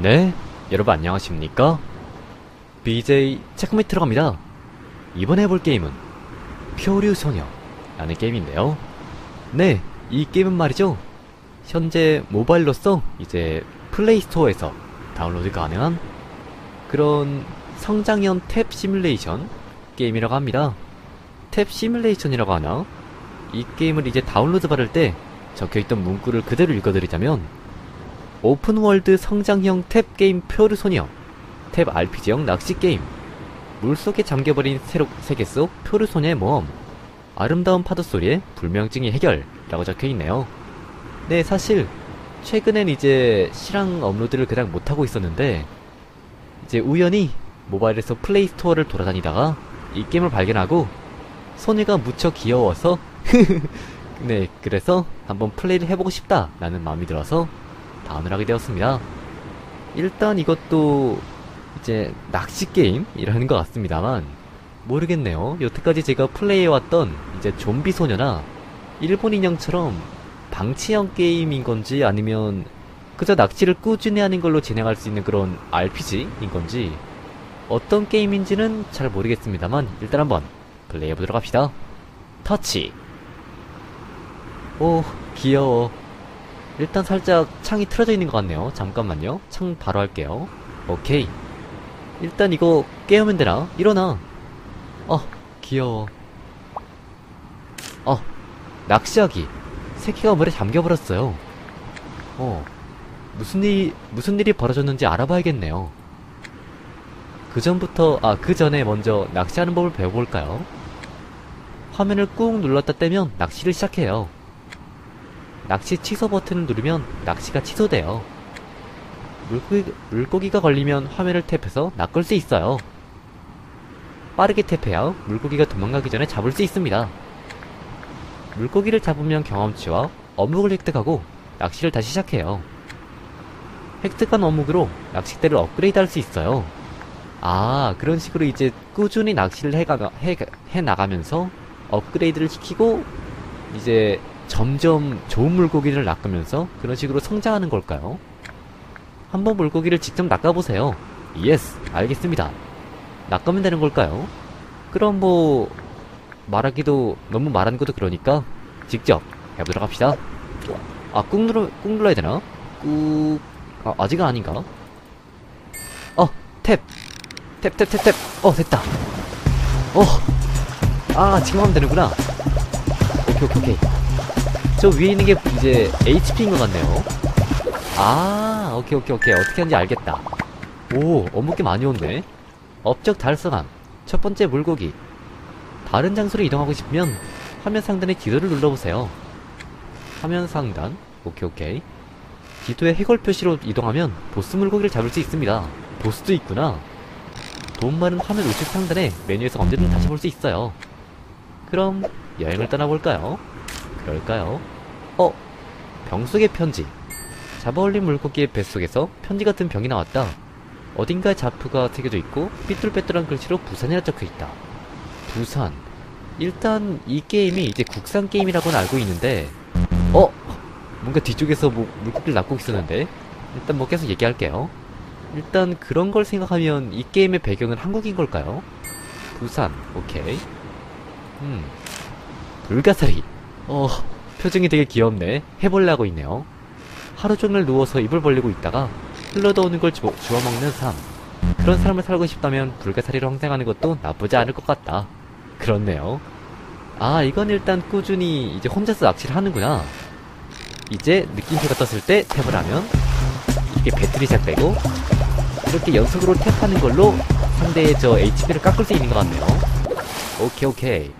네, 여러분 안녕하십니까? BJ 체크메이트 들어갑니다. 이번에 해볼 게임은 표류 소녀라는 게임인데요. 네, 이 게임은 말이죠. 현재 모바일로서 이제 Play Store에서 다운로드 가능한 그런 성장형 tap 시뮬레이션 게임이라고 합니다. tap 시뮬레이션이라고 하나? 이 게임을 이제 다운로드 받을 때 적혀있던 문구를 그대로 읽어드리자면 open world 성장형 tap 게임 표류소녀 tap RPG형 낚시 게임 물속에 잠겨버린 새로, 세계 속 표류소녀의 모험 아름다운 파도 소리에 불면증에 해결이라고 적혀있네요. 네 사실 최근엔 이제 실황 업로드를 그냥 못하고 있었는데 이제 우연히 모바일에서 Play Store를 돌아다니다가 이 게임을 발견하고 소녀가 무척 귀여워서 네 그래서 한번 플레이를 해보고 싶다 라는 마음이 들어서 다운을 하게 되었습니다. 일단 이것도 이제 낚시 게임이라는 것 같습니다만 모르겠네요. 여태까지 제가 플레이해왔던 이제 좀비 소녀나 일본 인형처럼 방치형 게임인 건지 아니면 그저 낚시를 꾸준히 하는 걸로 진행할 수 있는 그런 RPG인 건지 어떤 게임인지는 잘 모르겠습니다만 일단 한번 플레이해보도록 합시다. 터치 오 귀여워 일단 살짝 창이 틀어져 있는 것 같네요. 잠깐만요. 창 바로 할게요. 오케이. 일단 이거 깨우면 되나? 일어나. 어, 귀여워. 어, 낚시하기. 새끼가 물에 잠겨버렸어요. 어, 무슨 일, 무슨 일이 벌어졌는지 알아봐야겠네요. 그 전부터, 아, 그 전에 먼저 낚시하는 법을 배워볼까요? 화면을 꾹 눌렀다 떼면 낚시를 시작해요. 낚시 취소 버튼을 누르면 낚시가 취소돼요. 물고기, 물고기가 걸리면 화면을 탭해서 낚을 수 있어요. 빠르게 탭해야 물고기가 도망가기 전에 잡을 수 있습니다. 물고기를 잡으면 경험치와 어묵을 획득하고 낚시를 다시 시작해요. 획득한 어묵으로 낚싯대를 업그레이드 할 수 있어요. 아, 그런 식으로 이제 꾸준히 낚시를 해가, 해, 해나가면서 업그레이드를 시키고 이제 점점 좋은 물고기를 낚으면서 그런 식으로 성장하는 걸까요? 한번 물고기를 직접 낚아보세요. yes, 알겠습니다. 낚으면 되는 걸까요? 그럼 뭐 말하기도 너무 말하는 것도 그러니까 직접 해보도록 합시다. 아, 꾹 눌러 꾹 눌러야 되나? 꾹 아, 아직은 아닌가? 어, 탭, 탭, 탭, 탭, 탭. 어, 됐다. 어, 아, 지금 하면 되는구나. 오케이, 오케이, 오케이. 저 위에 있는 게 이제 HP인 것 같네요. 아, 오케이, 오케이, 오케이. 어떻게 하는지 알겠다. 오, 어묵게 많이 온네. 업적 달성함. 첫 번째 물고기. 다른 장소로 이동하고 싶으면 화면 상단의 지도를 눌러보세요. 화면 상단. 오케이, 오케이. 지도의 해골 표시로 이동하면 보스 물고기를 잡을 수 있습니다. 보스도 있구나. 돈 많은 화면 우측 상단에 메뉴에서 언제든 다시 볼 수 있어요. 그럼 여행을 떠나볼까요? 그럴까요? 어? 병 속의 편지. 잡아올린 물고기의 뱃속에서 편지 같은 병이 나왔다. 어딘가에 자프가 새겨져 있고 삐뚤빼뚤한 글씨로 부산이라 적혀있다. 부산. 일단 이 게임이 이제 국산 게임이라고는 알고 있는데 어? 뭔가 뒤쪽에서 뭐 물고기를 낚고 있었는데 일단 뭐 계속 얘기할게요. 일단 그런 걸 생각하면 이 게임의 배경은 한국인 걸까요? 부산. 오케이. 음. 불가사리. 어, 표정이 되게 귀엽네. 하고 있네요. 하루 종일 누워서 입을 벌리고 있다가 흘러들어오는 걸 주, 주워먹는 삶. 그런 삶을 살고 싶다면 불가사리로 항생하는 것도 나쁘지 않을 것 같다. 그렇네요. 아, 이건 일단 꾸준히 이제 혼자서 낚시를 하는구나. 이제 느낌표가 떴을 때 탭을 하면 이게 배터리 시작되고 이렇게 연속으로 탭하는 걸로 상대의 저 HP를 깎을 수 있는 것 같네요. 오케이 오케이.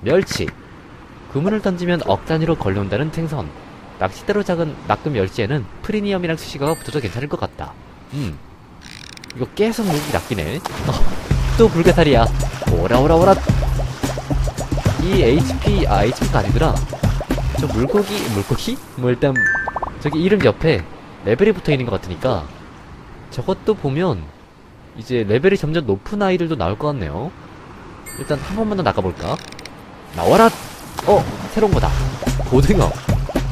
멸치. 그물을 던지면 억 단위로 걸려온다는 생선. 낚싯대로 작은 낚은 멸치에는 프리미엄이랑 수식어가 붙어도 괜찮을 것 같다. 음. 이거 계속 목이 낚이네. 어, 또 불가사리야. 오라 오라 오라. 이 HP, 아, HP가 아니구나. 저 물고기, 물고기? 뭐 일단, 저기 이름 옆에 레벨이 붙어 있는 것 같으니까, 저것도 보면, 이제 레벨이 점점 높은 아이들도 나올 것 같네요. 일단 한 번만 더 나가볼까? 나와라! 어, 새로운 거다. 고등어.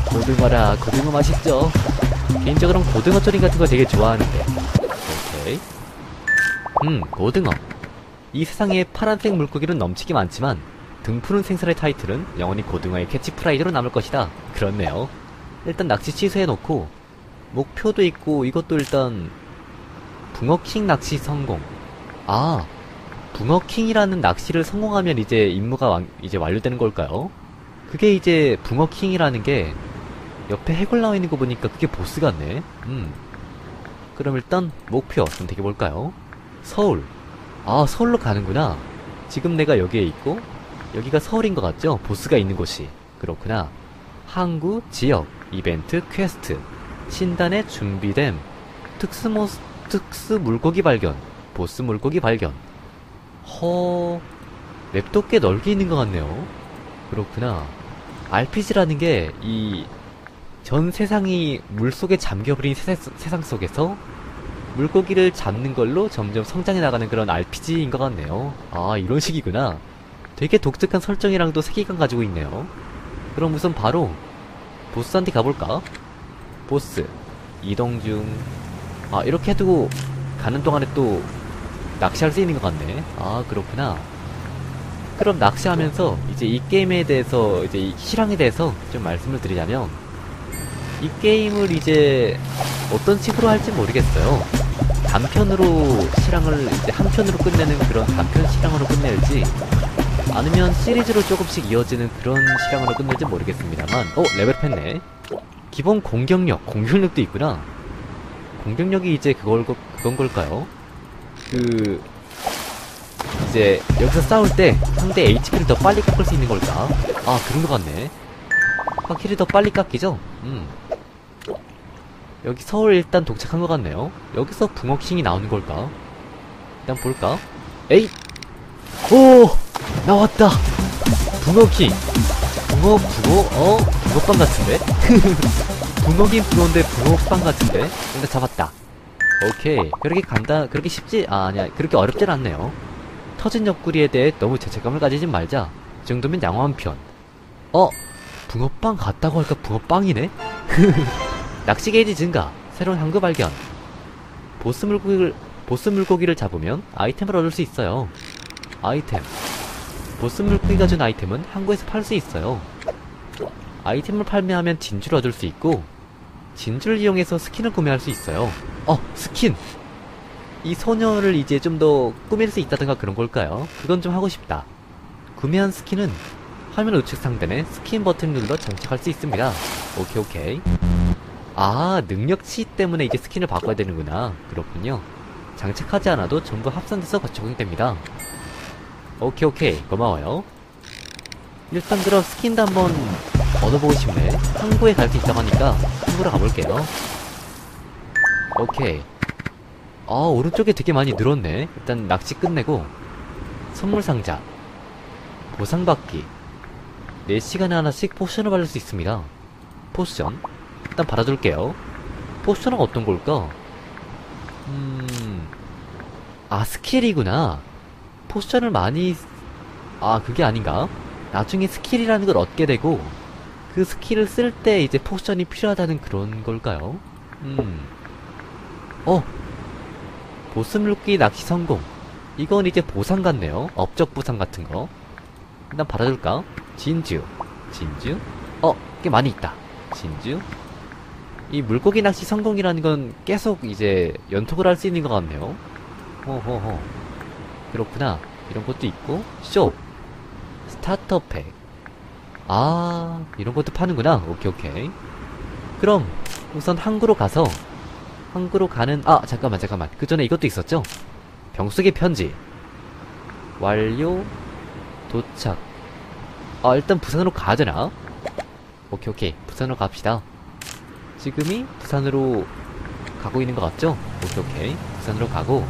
고등어라 고등어 맛있죠? 개인적으로는 고등어 조림 같은 거 되게 좋아하는데. 오케이. 음 고등어. 이 세상에 파란색 물고기는 넘치게 많지만 등푸른 생선의 타이틀은 영원히 고등어의 캐치프레이즈로 남을 것이다. 그렇네요. 일단 낚시 취소해놓고 목표도 있고 이것도 일단 붕어킹 낚시 성공. 아 붕어킹이라는 낚시를 성공하면 이제 임무가 완, 이제 완료되는 걸까요? 그게 이제 붕어킹이라는 게 옆에 해골 나와 있는 거 보니까 그게 보스 같네. 음. 그럼 일단 목표 선택해 볼까요? 서울. 아 서울로 가는구나. 지금 내가 여기에 있고 여기가 서울인 것 같죠? 보스가 있는 곳이. 그렇구나. 항구 지역 이벤트 퀘스트 신단에 준비됨 특수모 특수 물고기 발견 보스 물고기 발견 허 map도 꽤 넓게 있는 것 같네요. 그렇구나. RPG라는 게 이 전 세상이 물 속에 잠겨버린 세, 세상 속에서 물고기를 잡는 걸로 점점 성장해 나가는 그런 RPG인 것 같네요. 아 이런 식이구나. 되게 독특한 설정이랑도 세계관 가지고 있네요. 그럼 우선 바로 보스한테 가볼까? 보스 이동 중. 아 이렇게 해두고 가는 동안에 또 낚시할 수 있는 것 같네. 아 그렇구나. 그럼 낚시하면서 이제 이 게임에 대해서 이제 이 실황에 대해서 좀 말씀을 드리자면 이 게임을 이제 어떤 식으로 할지 모르겠어요. 단편으로 실황을 이제 한 편으로 끝내는 그런 단편 실황으로 끝낼지 아니면 시리즈로 조금씩 이어지는 그런 실황으로 끝낼지 모르겠습니다만 어 레벨업 했네 기본 공격력 공격력도 있구나 공격력이 이제 그걸 거- 그건 걸까요? 그 이제 여기서 싸울 때 상대 HP를 더 빨리 깎을 수 있는 걸까? 아 그런 것 같네 확실히 더 빨리 깎이죠? 음 여기 서울 일단 도착한 것 같네요 여기서 붕어킹이 나오는 걸까? 일단 볼까? 에이! 오! 나왔다! 붕어킹! 붕어, 붕어, 어? 붕어빵 같은데? 붕어긴 붕어인데 붕어빵 같은데? 일단 잡았다 오케이. 그렇게 간다 그렇게 쉽지 아 아니야. 그렇게 어렵진 않네요. 터진 옆구리에 대해 너무 죄책감을 가지진 말자. 이 정도면 양호한 편. 어? 붕어빵 같다고 할까? 붕어빵이네? 낚시 게이지 증가. 새로운 항구 발견. 보스 물고기를 보스 물고기를 잡으면 아이템을 얻을 수 있어요. 아이템. 보스 물고기가 준 아이템은 항구에서 팔 수 있어요. 아이템을 판매하면 진주를 얻을 수 있고 진주를 이용해서 스킨을 구매할 수 있어요. 어, 스킨! 이 소녀를 이제 좀 더 꾸밀 수 있다든가 그런 걸까요? 그건 좀 하고 싶다. 구매한 스킨은 화면 우측 상단에 스킨 버튼을 눌러 장착할 수 있습니다. 오케이, 오케이. 아, 능력치 때문에 이제 스킨을 바꿔야 되는구나. 그렇군요. 장착하지 않아도 전부 합산돼서 적용됩니다. 오케이, 오케이. 고마워요. 일단 그럼 스킨도 한번 얻어보고 싶네. 항구에 갈 수 있다고 하니까 항구로 가볼게요. 오케이. 아, 오른쪽에 되게 많이 늘었네. 일단 낚시 끝내고 선물 상자 보상받기 4시간에 하나씩 potion을 받을 수 있습니다. potion 일단 받아둘게요. potion은 어떤 걸까? 음... 아, skill이구나. potion을 많이... 아, 그게 아닌가? 나중에 skill이라는 걸 얻게 되고 그 skill을 쓸 때 이제 potion이 필요하다는 그런 걸까요? 음. 어! 보스 물고기 낚시 성공. 이건 이제 보상 같네요. 업적 보상 같은 거. 일단 받아줄까? 진주. 진주? 어! 꽤 많이 있다. 진주? 이 물고기 낚시 성공이라는 건 계속 이제 연속을 할 수 있는 것 같네요. 호호호. 그렇구나. 이런 것도 있고, shop! starter pack. 아, 이런 것도 파는구나. 오케이, 오케이. 그럼, 우선 항구로 가서, 항구로 가는, 아, 잠깐만, 잠깐만. 그 전에 이것도 있었죠? 병속의 편지. 완료, 도착. 아, 일단 부산으로 가야 되나? 오케이, 오케이. 부산으로 갑시다. 지금이 부산으로 가고 있는 것 같죠? 오케이, 오케이. 부산으로 가고.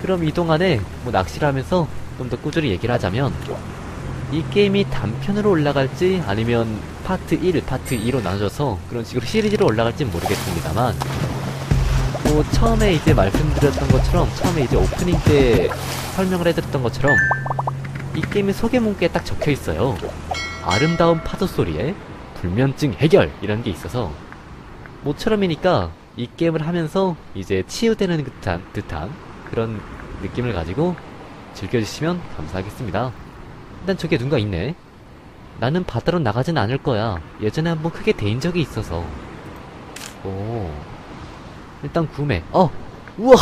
그럼 이 동안에 뭐 낚시를 하면서 좀 더 꾸준히 얘기를 하자면 이 게임이 단편으로 올라갈지 아니면 파트 1, 파트 2로 나눠져서 그런 식으로 시리즈로 올라갈지 모르겠습니다만 뭐 처음에 이제 말씀드렸던 것처럼 처음에 이제 오프닝 때 설명을 해드렸던 것처럼 이 게임의 소개 문구에 딱 적혀 있어요. 아름다운 파도 소리에 불면증 해결 이런 게 있어서 모처럼이니까 이 게임을 하면서 이제 치유되는 듯한 듯한 그런 느낌을 가지고 즐겨주시면 감사하겠습니다. 일단 저게 누군가 있네. 나는 바다로 나가진 않을 거야. 예전에 한번 크게 데인 적이 있어서. 오. 일단 구매. 어! 우와!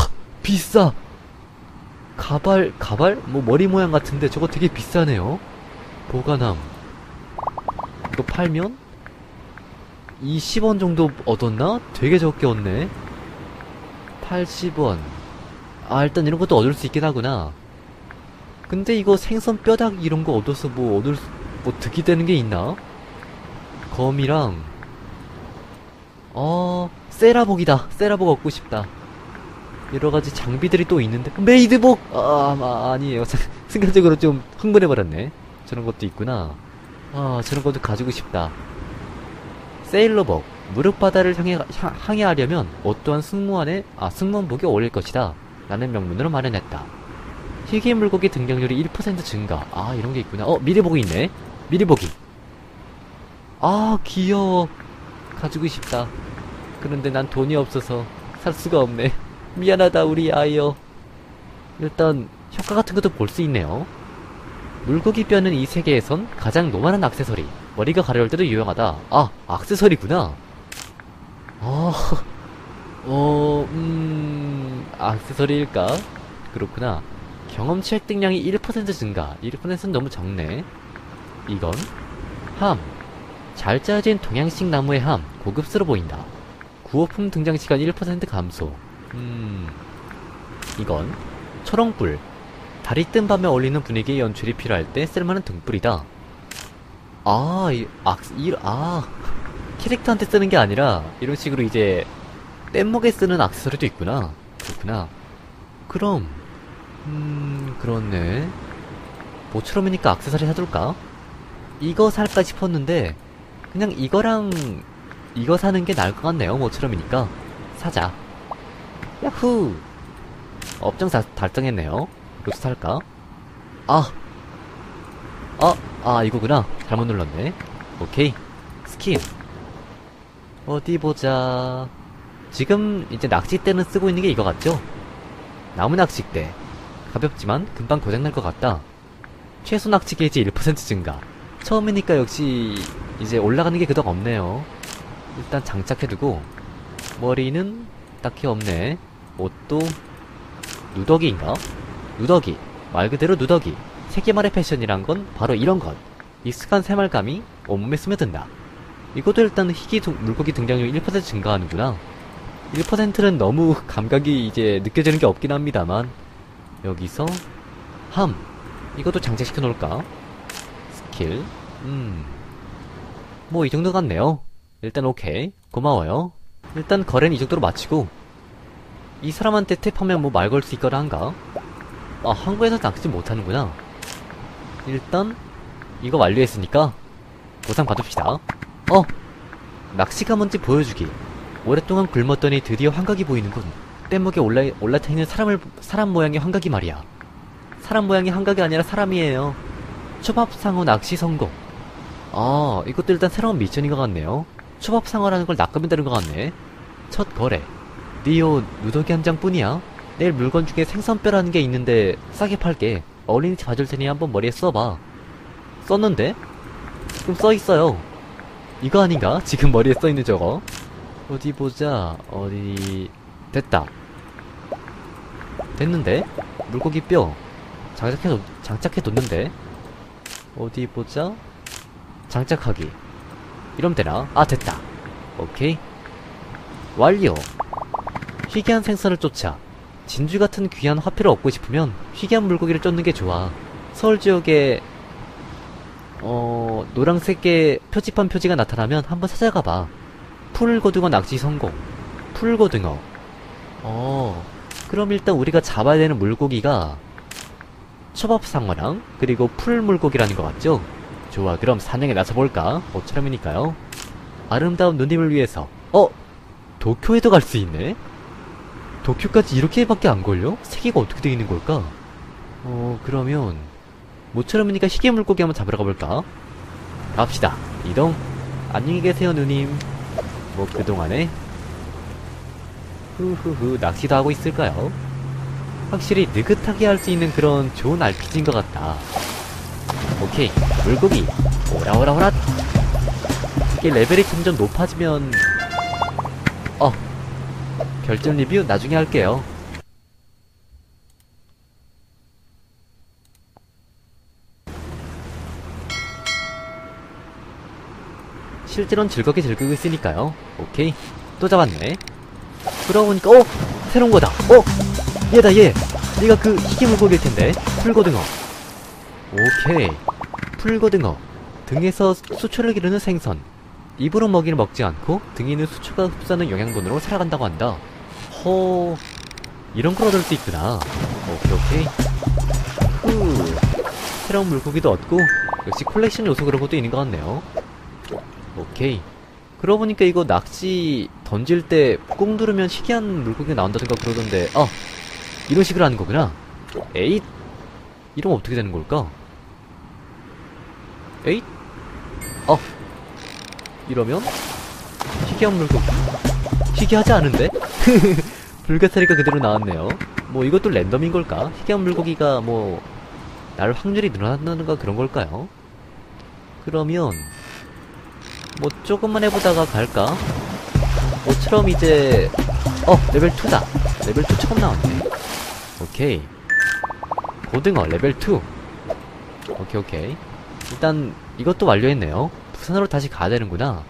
비싸! 가발, 가발? 뭐 머리 모양 같은데 저거 되게 비싸네요. 보관함. 이거 팔면? 20원 정도 얻었나? 되게 적게 얻네. 80원. 아, 일단 이런 것도 얻을 수 있긴 하구나. 근데 이거 생선 뼈다귀 이런 거 얻어서 뭐 얻을 수, 뭐 득이 되는 게 있나? 검이랑 어 세라복이다. 세라복 얻고 싶다. 여러 가지 장비들이 또 있는데 메이드복! 아, 아 아니에요. 순간적으로 좀 흥분해 버렸네. 저런 것도 있구나. 아 저런 것도 가지고 싶다. 세일러복. 무릎 바다를 향해 향- 항해하려면 어떠한 승무원의 아 승무원복이 어울릴 것이다. 라는 명문으로 마련했다 희귀 물고기 등장률이 1% 증가. 아 이런 게 있구나. 어 미리 보기 있네. 미리 보기. 아 귀여워. 가지고 싶다. 그런데 난 돈이 없어서 살 수가 없네. 미안하다 우리 아이여. 일단 효과 같은 것도 볼 수 있네요. 물고기 뼈는 이 세계에선 가장 normal한 액세서리. 머리가 가려울 때도 유용하다. 아 액세서리구나. 어... 어... 음... 액세서리일까? 그렇구나 경험치 획득량이 1% 증가 1%는 너무 적네 이건 함. 잘 짜진 동양식 나무의 함. 고급스러워 보인다. 구호품 등장 시간 1% 감소. 음. 이건 초롱불. 달이 뜬 밤에 어울리는 분위기의 연출이 필요할 때 쓸만한 등불이다. 아, 이, 악, 이, 아. 캐릭터한테 쓰는 게 아니라 이런 식으로 이제 뗏목에 쓰는 액세서리도 있구나. 그렇구나. 그럼 음, 그렇네. 모처럼이니까 액세서리 사둘까? 이거 살까 싶었는데 그냥 이거랑 이거 사는 게 나을 것 같네요 모처럼이니까. 사자. 야후! 다, 달성했네요. 이것도 살까? 아! 아, 아 이거구나. 잘못 눌렀네. 오케이. 스킨 어디 보자. 지금 이제 낚싯대는 쓰고 있는 게 이거 같죠? 나무 낚싯대 가볍지만 금방 고장날 것 같다 최소 낚시 게이지 1% 증가 처음이니까 역시 이제 올라가는 게 그닥 없네요. 일단 장착해두고 머리는 딱히 없네. 옷도 누더기인가? 누더기 말 그대로 누더기 세계말의 패션이란 건 바로 이런 것 익숙한 새말감이 온몸에 스며든다. 이것도 일단 희귀 동- 물고기 등장률 1% 증가하는구나. 1%는 너무 감각이 이제 느껴지는 게 없긴 합니다만 여기서 함 이것도 장착시켜 놓을까? 스킬 음. 뭐 이 정도 같네요. 일단 오케이. 고마워요. 일단 거래는 이 정도로 마치고 이 사람한테 탭하면 뭐 말 걸 수 있거나 한가? 아, 한국에서 낚시 못하는구나. 일단 이거 완료했으니까 보상 받읍시다. 어! 낚시가 뭔지 보여주기. 오랫동안 굶었더니 드디어 환각이 보이는군. 뗏목에 올라, 올라타 있는 사람을, 사람 모양의 환각이 말이야. 사람 모양의 환각이 아니라 사람이에요. 초밥상어 낚시 성공. 아, 이것도 일단 새로운 미션인 것 같네요. 초밥상어라는 걸 낚아낸다는 것 같네. 첫 거래. 니오 누더기 한 장뿐이야. 내일 물건 중에 생선뼈라는 게 있는데 싸게 팔게. 어린이집 봐줄 테니 한번 머리에 써봐. 썼는데? 지금 써있어요. 이거 아닌가? 지금 머리에 써있는 저거. 어디 보자. 어디... 됐다. 됐는데? 물고기 뼈. 장착해, 장착해 뒀는데? 어디 보자. 장착하기. 이러면 되나? 아, 됐다. 오케이. 완료. 희귀한 생선을 쫓아. 진주 같은 귀한 화폐를 얻고 싶으면 희귀한 물고기를 쫓는 게 좋아. 서울 지역에 어 노란색의 표지판 표지가 나타나면 한번 찾아가봐. 풀고등어 낚시 성공. 풀고등어. 어 그럼 일단 우리가 잡아야 되는 물고기가 초밥상어랑 그리고 풀물고기라는 것 같죠? 좋아 그럼 사냥에 나서볼까? 모처럼이니까요. 아름다운 누님을 위해서. 어? 도쿄에도 갈 수 있네? 도쿄까지 이렇게밖에 안 걸려? 세계가 어떻게 되어 있는 걸까? 어, 그러면, 모처럼이니까 희귀 물고기 한번 잡으러 가볼까? 갑시다. 이동. 안녕히 계세요, 누님. 뭐, 그동안에? 후후후, 낚시도 하고 있을까요? 확실히 느긋하게 할 수 있는 그런 좋은 RPG인 것 같다. 오케이, 물고기. 오라, 오라, 오라. 이게 레벨이 점점 높아지면, 어, 결점 리뷰 나중에 할게요. 실제로는 즐겁게 즐기고 있으니까요. 오케이. 또 잡았네. 그러고 보니까, 어! 새로운 거다! 어! 얘다, 얘! 얘가 그 희귀 물고기일 텐데. 풀고등어. 오케이. 풀고등어. 등에서 수초를 기르는 생선. 입으로 먹이를 먹지 않고 등에 있는 수초가 흡수하는 영양분으로 살아간다고 한다. 허... 이런 걸 얻을 수 있구나. 오케이, 오케이. 후. 새로운 물고기도 얻고, 역시 콜렉션 요소 그런 것도 있는 것 같네요. 오케이. 그러고 보니까 이거 낚시 던질 때 꾹 누르면 희귀한 물고기가 나온다든가 그러던데, 아! 이런 식으로 하는 거구나. 에잇! 이러면 어떻게 되는 걸까? 에잇? 어! 이러면? 희귀한 물고기. 희귀하지 않은데? 불가사리가 그대로 나왔네요. 뭐 이것도 랜덤인 걸까? 희귀한 물고기가 뭐, 날 확률이 늘어난다든가 그런 걸까요? 그러면, 뭐 조금만 해보다가 갈까? 모처럼 이제 어 레벨 2다. 레벨 2 처음 나왔네. 오케이. 고등어 레벨 2 오케이 오케이. 일단 이것도 완료했네요. 부산으로 다시 가야 되는구나.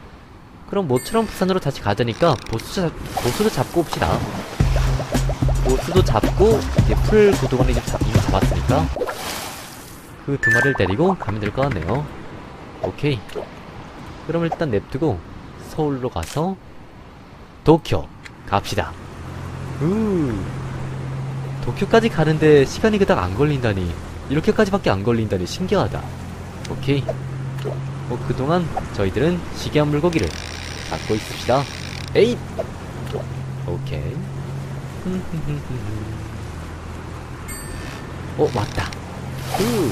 그럼 모처럼 부산으로 다시 가야 되니까 보스 잡, 보스도 잡고 옵시다. 보스도 잡고 이제 풀 고등어는 이제 잡, 이미 잡았으니까. 그 두 마리를 데리고 가면 될 것 같네요. 오케이 그럼 일단 냅두고 서울로 가서 도쿄 갑시다. 우 도쿄까지 가는데 시간이 그닥 안 걸린다니 이렇게까지밖에 안 걸린다니 신기하다. 오케이. 뭐 그동안 저희들은 희귀한 물고기를 잡고 있읍시다. 에잇. 오케이. 어 맞다. 우.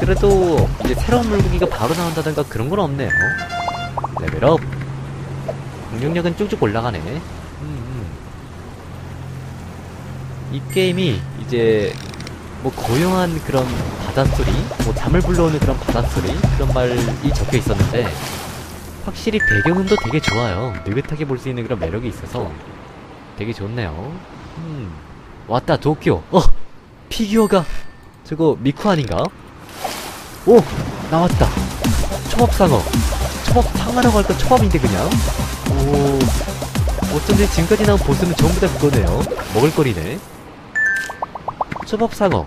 그래도 이제 새로운 물고기가 바로 나온다던가 그런 건 없네요. level up. 공격력은 쭉쭉 올라가네. 음, 음. 이 게임이 이제 뭐 고요한 그런 바닷소리, 뭐 잠을 불러오는 그런 바닷소리 그런 말이 적혀 있었는데 확실히 배경음도 되게 좋아요. 느긋하게 볼 수 있는 그런 매력이 있어서 되게 좋네요. 음. 왔다 도쿄. 어 피규어가 저거 미쿠 아닌가? 오! 나왔다! 초밥상어! 초밥 상어라고 할까 초밥인데 그냥? 오... 어쩐지 지금까지 나온 보스는 전부 다 그거네요. 먹을거리네. 초밥 상어.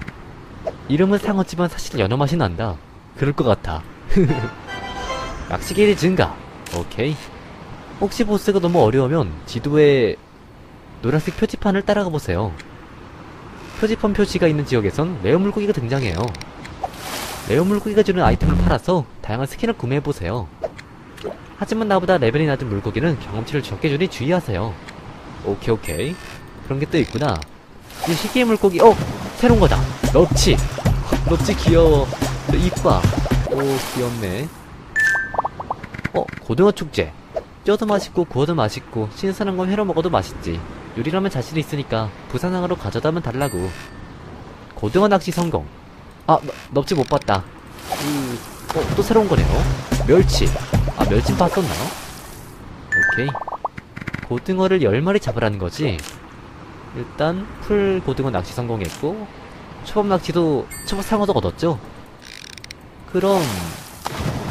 이름은 상어지만 사실 연어 맛이 난다. 그럴 것 같아. 낚시 게이지 증가. 오케이. 혹시 보스가 너무 어려우면 지도에 노란색 표지판을 따라가 보세요. 표지판 표시가 있는 지역에선 rare 물고기가 등장해요. rare 물고기가 주는 아이템을 팔아서 다양한 스킨을 구매해보세요. 하지만 나보다 레벨이 낮은 물고기는 경험치를 적게 주니 주의하세요. 오케이 오케이. 그런 게 또 있구나. 이 희귀의 물고기, 어! 새로운 거다! 럽치! 럽치 귀여워. 이뻐. 오, 귀엽네. 어, 고등어 축제. 쪄도 맛있고 구워도 맛있고 신선한 건 회로 먹어도 맛있지. 요리라면 자신 있으니까 부산항으로 가져다면 달라고. 고등어 낚시 성공. 아, 너- 넙치 못 봤다. 음, 어, 또 새로운 거네요. 멸치. 아, 멸치 봤었나? 오케이. 고등어를 10마리 잡으라는 거지. 일단, 풀 고등어 낚시 성공했고, 초밥 낚시도, 초밥 상어도 얻었죠? 그럼,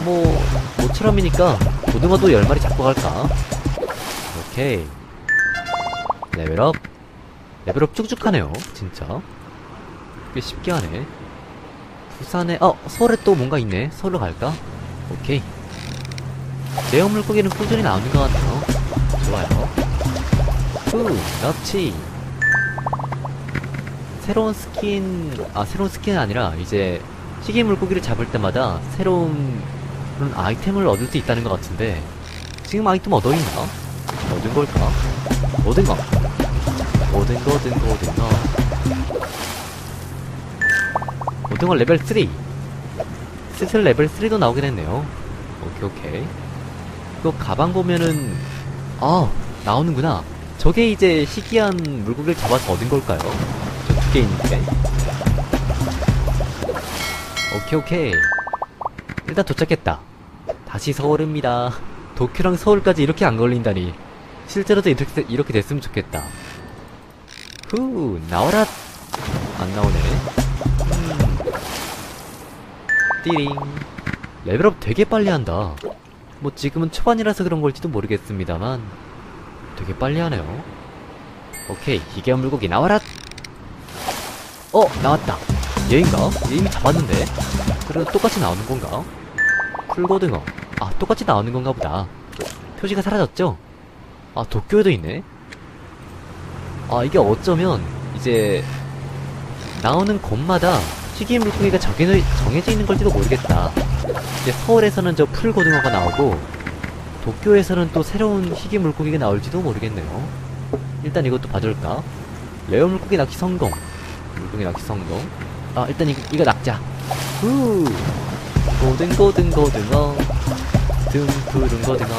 뭐, 모처럼이니까, 고등어도 10마리 잡고 갈까? 오케이. level up. level up 쭉쭉 하네요, 진짜. 꽤 쉽게 하네. 부산에 어 서울에 또 뭔가 있네. 서울로 갈까? 오케이. 내용 물고기는 꾸준히 나오는 것 같네요. 좋아요. 후 납치 새로운 스킨 아 새로운 스킨은 아니라 이제 희귀 물고기를 잡을 때마다 새로운 그런 아이템을 얻을 수 있다는 것 같은데 지금 아이템 얻어 있나? 얻은 걸까? 얻은 거. 얻은 거 얻은 거 얻은 거 고등어 레벨 3 슬슬 레벨 3도 나오긴 했네요 오케이, 오케이. 이거 가방 보면은, 아, 나오는구나. 저게 이제 희귀한 물고기를 잡아서 얻은 걸까요? 저두개 있는데. 오케이, 오케이. 일단 도착했다. 다시 서울입니다. 도쿄랑 서울까지 이렇게 안 걸린다니. 실제로도 이렇게, 이렇게 됐으면 좋겠다. 후, 나와라! 안 나오네. 음. 띠링. 레벨업 되게 빨리 한다. 뭐 지금은 초반이라서 그런 걸지도 모르겠습니다만 되게 빨리 하네요. 오케이, 기계한 물고기 나와라! 어, 나왔다. 얘인가? 얘 이미 잡았는데? 그래도 똑같이 나오는 건가? 풀고등어. 아, 똑같이 나오는 건가 보다. 표지가 사라졌죠? 아, 도쿄에도 있네? 아, 이게 어쩌면, 이제, 나오는 곳마다 희귀 물고기가 정해져, 정해져 있는 걸지도 모르겠다. 이제 서울에서는 저 풀고등어가 나오고, 도쿄에서는 또 새로운 희귀 물고기가 나올지도 모르겠네요. 일단 이것도 봐줄까? 레어 물고기 낚시 성공. 물고기 낚시 성공. 아, 일단 이거, 이거 낚자. 후! 고등고등 고등어. 둥푸른 고등어.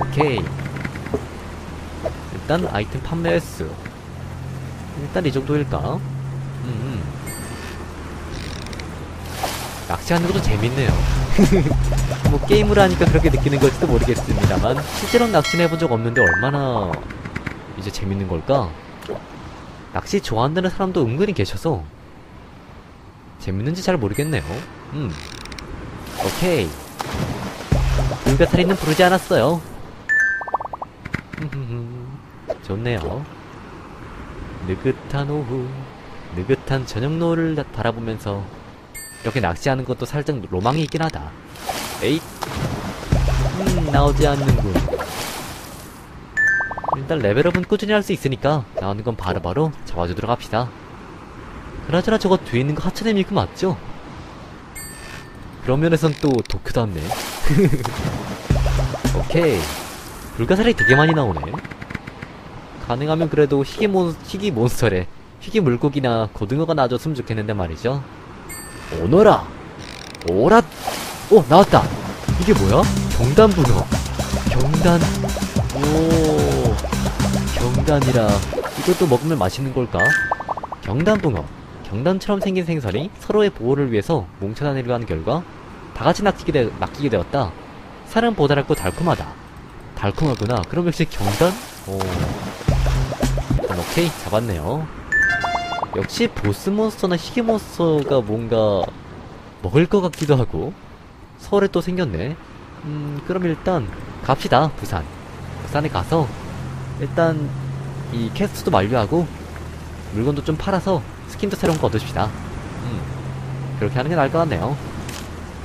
오케이. 일단 아이템 판매 횟수. 일단 이 정도일까? 음, 음. 낚시하는 것도 재밌네요. 뭐 게임을 하니까 그렇게 느끼는 걸지도 모르겠습니다만 실제로 낚시는 해본 적 없는데 얼마나 이제 재밌는 걸까? 낚시 좋아한다는 사람도 은근히 계셔서 재밌는지 잘 모르겠네요. 음. 오케이. 불가사리는 부르지 않았어요. 좋네요. 느긋한 오후, 느긋한 저녁 노을을 다- 바라보면서 이렇게 낚시하는 것도 살짝 로망이 있긴 하다. 에잇. 음, 나오지 않는군. 일단 레벨업은 꾸준히 할 수 있으니까 나오는 건 바로바로 잡아주도록 합시다. 그나저나 저거 뒤에 있는 거 하찮은 밀크 맞죠? 그런 면에선 또 도쿄답네. 오케이. 불가사리 되게 많이 나오네. 가능하면 그래도 희귀 몬, 희귀 몬스터래. 희귀 물고기나 고등어가 나와줬으면 좋겠는데 말이죠. 오너라! 오랏! 오, 나왔다! 이게 뭐야? 경단붕어. 경단. 오. 경단이라. 이것도 먹으면 맛있는 걸까? 경단 붕어. 경단처럼 생긴 생선이 서로의 보호를 위해서 뭉쳐 다니려 하는 결과 다 같이 낚이게, 되, 낚이게 되었다. 살은 보다랗고 달콤하다. 달콤하구나. 그럼 역시 경단? 오. 일단 오케이. 잡았네요. 역시 보스 몬스터나 희귀 몬스터가 뭔가 먹을 것 같기도 하고 서울에 또 생겼네. 음, 그럼 일단 갑시다. 부산. 부산에 가서 일단 이 퀘스트도 만료하고 물건도 좀 팔아서 스킨도 새로운 거 얻읍시다. 음, 그렇게 하는 게 나을 것 같네요.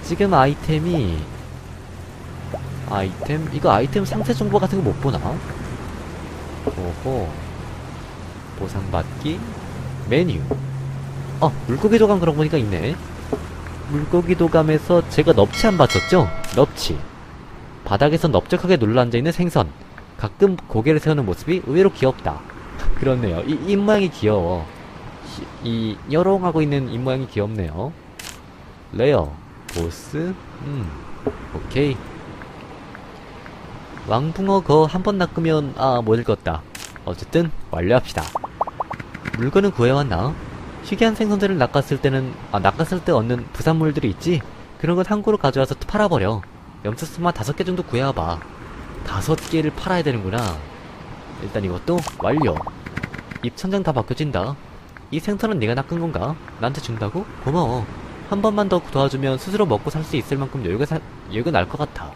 지금 아이템이 아이템 이거 아이템 상세 정보 같은 거 못 보나? 오호 보상받기 메뉴. 어 물고기 도감 그런 거 보니까 있네. 물고기 도감에서 제가 넙치 안 봤었죠? 넙치. 바닥에서 넓적하게 눌러 앉아있는 생선. 가끔 고개를 세우는 모습이 의외로 귀엽다. 그렇네요. 이 입모양이 귀여워. 시- 이 여롱하고 있는 입모양이 귀엽네요. 레어 보스? 음 오케이. 왕붕어 거 한 번 낚으면 아 못 읽었다. 어쨌든 완료합시다 물건은 구해왔나? 희귀한 생선들을 낚았을 때는 아 낚았을 때 얻는 부산물들이 있지? 그런 건 항구로 가져와서 팔아버려 염소스만 다섯 개 정도 구해와봐 다섯 개를 팔아야 되는구나 일단 이것도 완료 입천장 다 바뀌어진다 이 생선은 네가 낚은 건가? 나한테 준다고? 고마워 한 번만 더 도와주면 스스로 먹고 살 수 있을 만큼 여유가, 사, 여유가 날 것 같아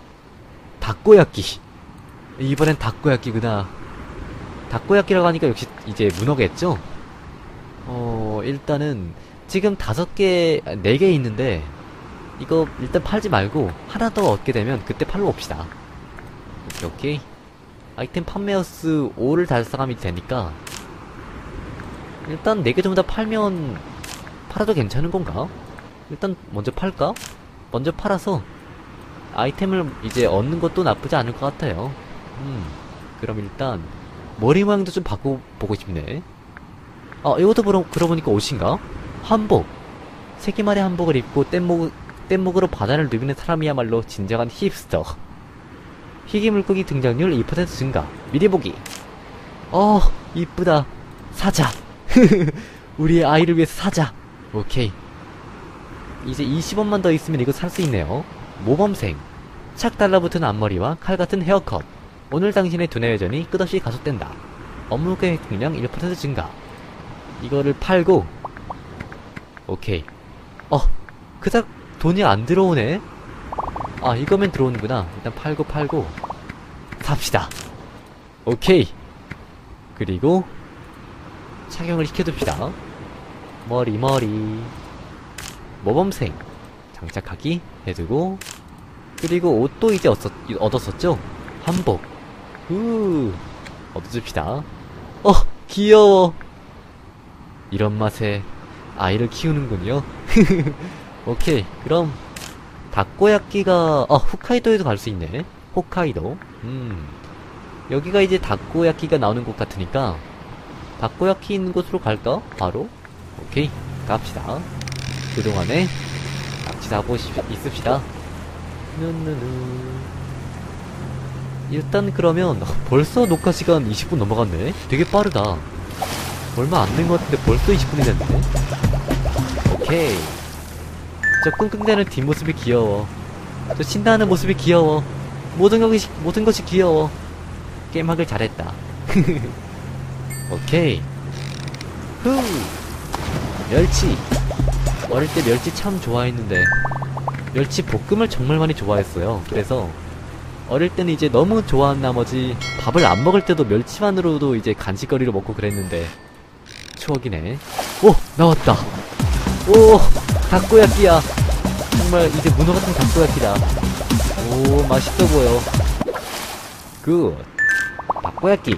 닭고야끼 이번엔 닭고야끼구나 닭고야끼라고 하니까 역시 이제 문어겠죠? 어, 일단은 지금 다섯 개, 아, 네개 있는데 이거 일단 팔지 말고 하나 더 얻게 되면 그때 팔로 옵시다. 오케이, 오케이. 아이템 판매 횟수 5를 달성하면 되니까 일단 네 개 전부 다 팔면 팔아도 괜찮은 건가? 일단 먼저 팔까? 먼저 팔아서 아이템을 이제 얻는 것도 나쁘지 않을 것 같아요. 음, 그럼 일단 머리 모양도 좀 바꿔보고 싶네. 아, 이것도 그러, 그러고 보니까 옷인가? 한복. 세기말의 한복을 입고 뗏목, 뗏목으로 바다를 누비는 사람이야말로 진정한 힙스터. 희귀 물고기 등장률 2% 증가. 미리 보기. 어, 이쁘다. 사자. 우리의 아이를 위해서 사자. 오케이. 이제 20원만 더 있으면 이거 살 수 있네요. 모범생. 착 달라붙은 앞머리와 칼 같은 헤어컷. 오늘 당신의 두뇌 회전이 끝없이 가속된다. 업무 계획 능량 1% 증가. 이거를 팔고 오케이. 어, 그닥 돈이 안 들어오네. 아, 이거면 들어오는구나. 일단 팔고 팔고 삽시다. 오케이. 그리고 착용을 시켜둡시다. 머리 머리 모범생 장착하기 해두고 그리고 옷도 이제 얻었, 얻었었죠? 한복 후 얻어줍시다. 어 귀여워. 이런 맛에 아이를 키우는군요. 오케이 그럼 닭고야끼가 아 홋카이도에도 갈 수 있네. 홋카이도. 음 여기가 이제 닭고야끼가 나오는 곳 같으니까 닭고야끼 있는 곳으로 갈까? 바로? 오케이 갑시다. 그동안에 낚시하고 있읍시다. 누누누. 일단 그러면 벌써 녹화 시간 20분 넘어갔네. 되게 빠르다. 얼마 안 된 것 같은데 벌써 20분이 됐네. 오케이. 저 끙끙대는 뒷모습이 귀여워. 저 신나는 모습이 귀여워. 모든 것이 모든 것이 귀여워. 게임하길 잘했다. 오케이. 후. 멸치. 어릴 때 멸치 참 좋아했는데 멸치 볶음을 정말 많이 좋아했어요. 그래서 어릴 때는 이제 너무 좋아한 나머지 밥을 안 먹을 때도 멸치만으로도 이제 간식거리로 먹고 그랬는데 추억이네. 오 나왔다. 오 타코야끼야. 정말 이제 문어 같은 타코야끼다. 오 맛있어 보여. Good. 타코야끼.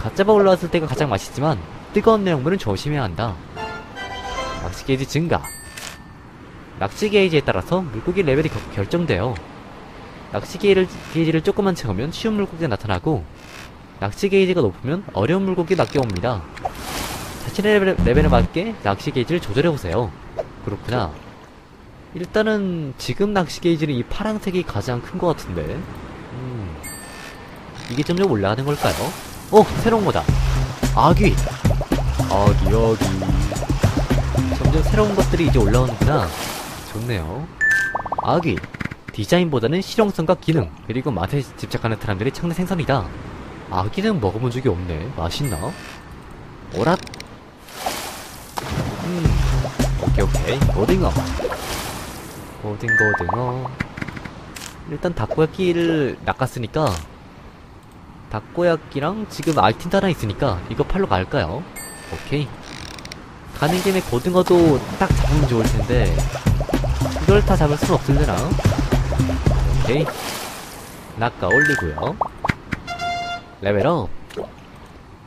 갓잡아 올라왔을 때가 가장 맛있지만 뜨거운 내용물은 조심해야 한다. 낚시 게이지 증가. 낚시 게이지에 따라서 물고기 레벨이 겨- 결정돼요. 낚시 게이지를, 게이지를 조금만 채우면 쉬운 물고기가 나타나고 낚시 게이지가 높으면 어려운 물고기 낚여옵니다. 자신의 레벨, 레벨에 맞게 낚시 게이지를 조절해보세요. 그렇구나. 일단은 지금 낚시 게이지는 이 파란색이 가장 큰 것 같은데 음, 이게 점점 올라가는 걸까요? 어! 새로운 거다! 아귀! 아귀 아귀 점점 새로운 것들이 이제 올라오는구나. 좋네요. 아귀. 디자인보다는 실용성과 기능, 그리고 맛에 집착하는 사람들의 창대 생선이다. 아기는 먹어본 적이 없네. 맛있나? 오랏. 오케이. 오징어. 오징어, 오징어. 일단 닭고야끼를 낚았으니까, 닭고야끼랑 지금 알틴 하나 있으니까, 이거 팔러 갈까요? 오케이. 가는 김에 고등어도 딱 잡으면 좋을 텐데 이걸 다 잡을 순 없을려나? 오케이 낚아 올리고요 레벨업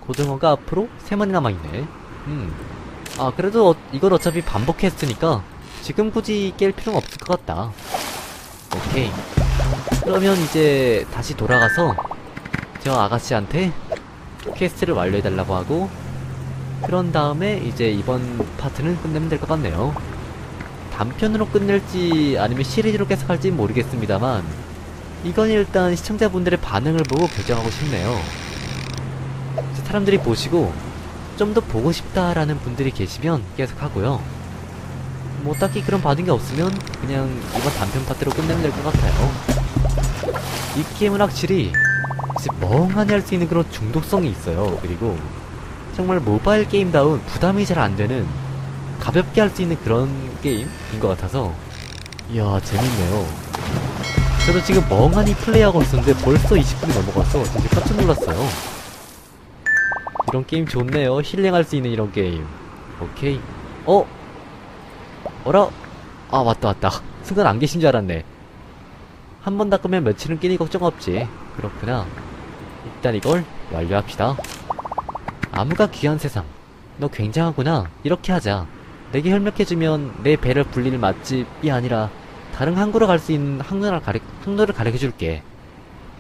고등어가 앞으로 3마리 남아있네 음 아 그래도 어, 이걸 어차피 반복 퀘스트니까 지금 굳이 깰 필요는 없을 것 같다 오케이 그러면 이제 다시 돌아가서 저 아가씨한테 퀘스트를 완료해달라고 하고 그런 다음에 이제 이번 파트는 끝내면 될 것 같네요. 단편으로 끝낼지 아니면 시리즈로 계속 할지 모르겠습니다만 이건 일단 시청자분들의 반응을 보고 결정하고 싶네요. 사람들이 보시고 좀 더 보고 싶다라는 분들이 계시면 계속 하고요. 뭐 딱히 그런 반응이 없으면 그냥 이번 단편 파트로 끝내면 될 것 같아요. 이 게임은 확실히 멍하니 할 수 있는 그런 중독성이 있어요. 그리고 정말 모바일 게임다운 부담이 잘 안 되는 가볍게 할 수 있는 그런 게임인 것 같아서 이야 재밌네요 저도 지금 멍하니 플레이하고 있었는데 벌써 20분이 넘어갔어 진짜 깜짝 놀랐어요 이런 게임 좋네요 힐링할 수 있는 이런 게임 오케이 어? 어라? 아 맞다 맞다 순간 안 계신 줄 알았네 한 번 닦으면 며칠은 끼니 걱정 없지 그렇구나 일단 이걸 완료합시다 아무가 귀한 세상. 너 굉장하구나. 이렇게 하자. 내게 협력해주면 내 배를 불릴 맛집이 아니라 다른 항구로 갈 수 있는 항로를, 가리, 항로를 가르쳐줄게.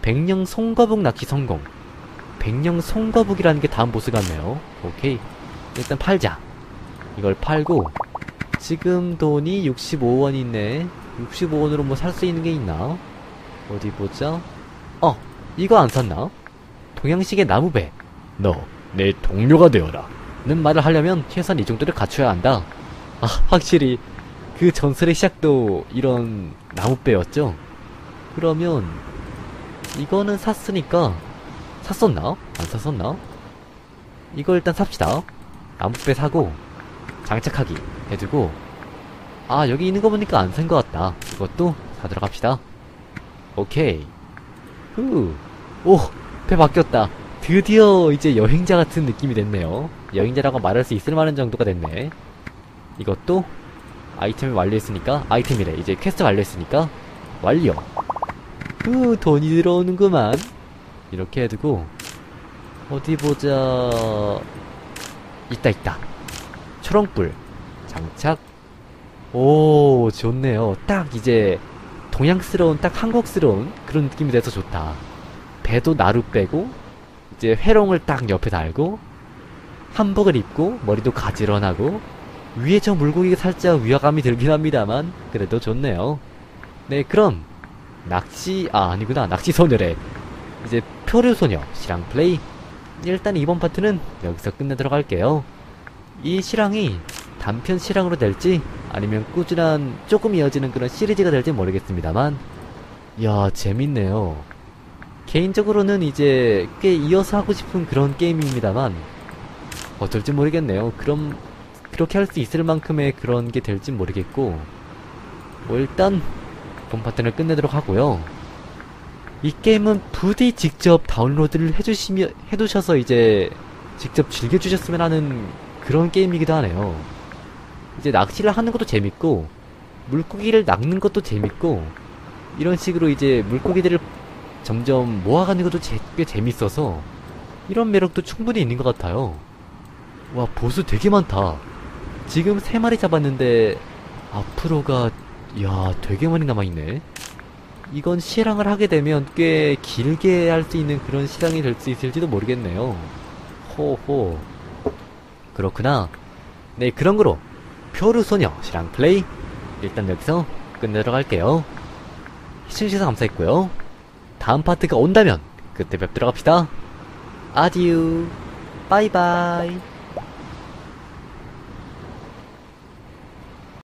백령 송거북 낚시 성공. 백령 송거북이라는 게 다음 보스 같네요. 오케이. 일단 팔자. 이걸 팔고 지금 돈이 65원 있네. 65원으로 뭐 살 수 있는 게 있나? 어디 보자. 어, 이거 안 샀나? 동양식의 나무배. 너, 내 동료가 되어라. 는 말을 하려면 최소한 이 정도를 갖춰야 한다. 아, 확실히 그 전설의 시작도 이런 나무배였죠? 그러면 이거는 샀으니까 샀었나? 안 샀었나? 이거 일단 삽시다. 나무배 사고 장착하기 해두고 아 여기 있는 거 보니까 안 산 것 같다. 이것도 사도록 합시다. 오케이. 후. 오, 배 바뀌었다. 드디어 이제 여행자 같은 느낌이 됐네요. 여행자라고 말할 수 있을 만한 정도가 됐네. 이것도 아이템을 완료했으니까 아이템이래. 이제 퀘스트 완료했으니까 완료. 후, 돈이 들어오는구만. 이렇게 해두고 어디 보자. 있다 있다. 초롱불 장착. 오 좋네요. 딱 이제 동양스러운 딱 한국스러운 그런 느낌이 돼서 좋다. 배도 나루 빼고 이제 회롱을 딱 옆에 달고 한복을 입고 머리도 가지런하고 위에 저 물고기가 살짝 위화감이 들긴 합니다만 그래도 좋네요. 네 그럼 낚시 아 아니구나 낚시 소녀래. 이제 표류 소녀 시랑 플레이. 일단 이번 파트는 여기서 끝내도록 할게요. 이 실황이 단편 실황으로 될지 아니면 꾸준한 조금 이어지는 그런 시리즈가 될지 모르겠습니다만. 야 재밌네요. 개인적으로는 이제 꽤 이어서 하고 싶은 그런 게임입니다만. 어쩔지 모르겠네요. 그럼 그렇게 할 수 있을 만큼의 그런 게 될진 모르겠고. 뭐 일단 본 파트는 끝내도록 하고요 이 게임은 부디 직접 다운로드를 해주시며 해두셔서 이제 직접 즐겨주셨으면 하는 그런 게임이기도 하네요. 이제 낚시를 하는 것도 재밌고 물고기를 낚는 것도 재밌고 이런 식으로 이제 물고기들을 점점 모아가는 것도 제- 꽤 재밌어서 이런 매력도 충분히 있는 것 같아요. 와 보스 되게 많다. 지금 세 마리 잡았는데 앞으로가 야 되게 많이 남아있네. 이건 실황을 하게 되면 꽤 길게 할 수 있는 그런 실황이 될 수 있을지도 모르겠네요. 호호. 그렇구나. 네, 그런 거로 표류소녀 실황 플레이 일단 여기서 끝내도록 할게요. 시청해주셔서 감사했고요. 다음 파트가 온다면 그때 뵙도록 합시다. 아디유. 바이바이.